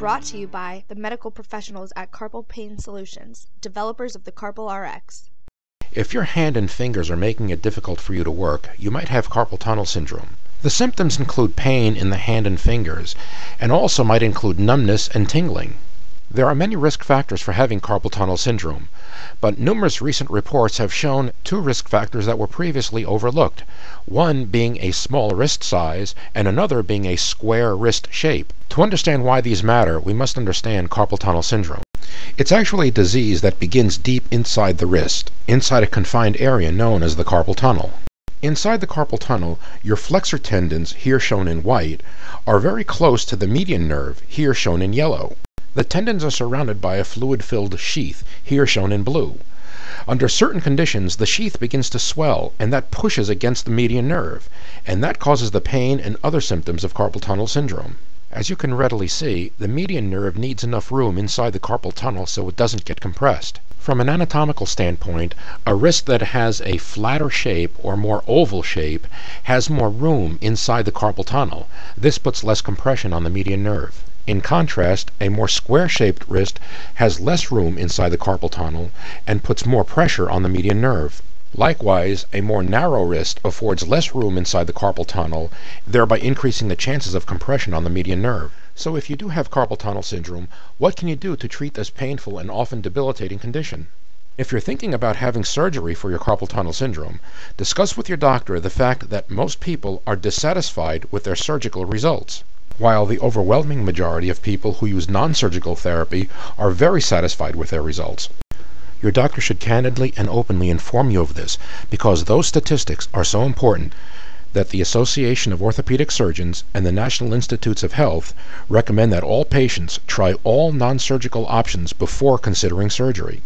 Brought to you by the medical professionals at Carpal Pain Solutions, developers of the Carpal RX. If your hand and fingers are making it difficult for you to work, you might have carpal tunnel syndrome. The symptoms include pain in the hand and fingers, and also might include numbness and tingling. There are many risk factors for having carpal tunnel syndrome, but numerous recent reports have shown two risk factors that were previously overlooked, one being a small wrist size and another being a square wrist shape. To understand why these matter, we must understand carpal tunnel syndrome. It's actually a disease that begins deep inside the wrist, inside a confined area known as the carpal tunnel. Inside the carpal tunnel, your flexor tendons, here shown in white, are very close to the median nerve, here shown in yellow. The tendons are surrounded by a fluid-filled sheath, here shown in blue. Under certain conditions, the sheath begins to swell, and that pushes against the median nerve, and that causes the pain and other symptoms of carpal tunnel syndrome. As you can readily see, the median nerve needs enough room inside the carpal tunnel so it doesn't get compressed. From an anatomical standpoint, a wrist that has a flatter shape or more oval shape has more room inside the carpal tunnel. This puts less compression on the median nerve. In contrast, a more square-shaped wrist has less room inside the carpal tunnel and puts more pressure on the median nerve. Likewise, a more narrow wrist affords less room inside the carpal tunnel, thereby increasing the chances of compression on the median nerve. So if you do have carpal tunnel syndrome, what can you do to treat this painful and often debilitating condition? If you're thinking about having surgery for your carpal tunnel syndrome, discuss with your doctor the fact that most people are dissatisfied with their surgical results while the overwhelming majority of people who use non-surgical therapy are very satisfied with their results. Your doctor should candidly and openly inform you of this because those statistics are so important that the Association of Orthopedic Surgeons and the National Institutes of Health recommend that all patients try all non-surgical options before considering surgery.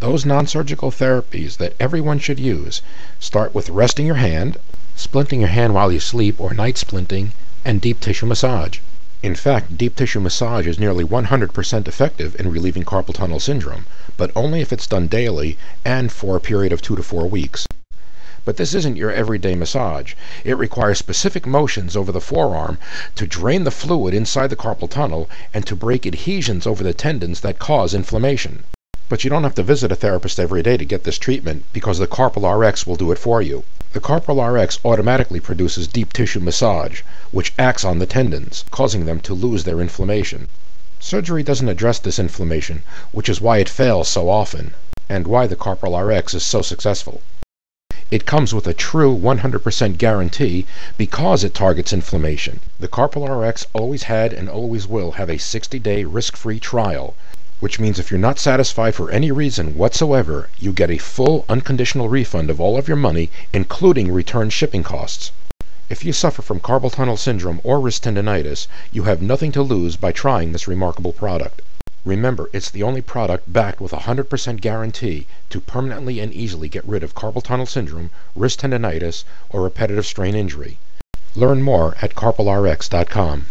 Those non-surgical therapies that everyone should use start with resting your hand, splinting your hand while you sleep or night splinting, and deep tissue massage. In fact, deep tissue massage is nearly 100% effective in relieving carpal tunnel syndrome, but only if it's done daily and for a period of 2 to 4 weeks. But this isn't your everyday massage. It requires specific motions over the forearm to drain the fluid inside the carpal tunnel and to break adhesions over the tendons that cause inflammation. But you don't have to visit a therapist every day to get this treatment because the Carpal RX will do it for you. The Carpal RX automatically produces deep tissue massage, which acts on the tendons, causing them to lose their inflammation. Surgery doesn't address this inflammation, which is why it fails so often, and why the Carpal RX is so successful. It comes with a true 100% guarantee because it targets inflammation. The Carpal RX always had and always will have a 60-day risk-free trial which means if you're not satisfied for any reason whatsoever, you get a full unconditional refund of all of your money, including return shipping costs. If you suffer from carpal tunnel syndrome or wrist tendonitis, you have nothing to lose by trying this remarkable product. Remember, it's the only product backed with a 100% guarantee to permanently and easily get rid of carpal tunnel syndrome, wrist tendonitis, or repetitive strain injury. Learn more at carpalrx.com.